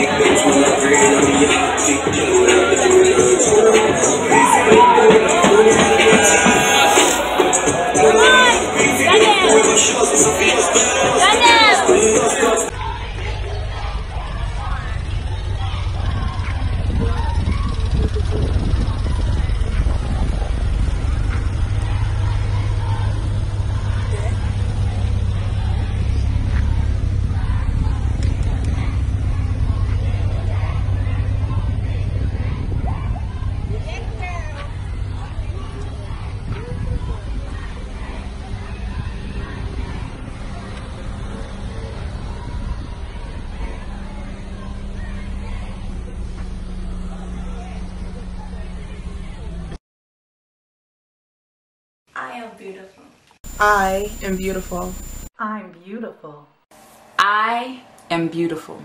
big bitch with a grin on the young chick, I am beautiful. I am beautiful. I'm beautiful. I am beautiful.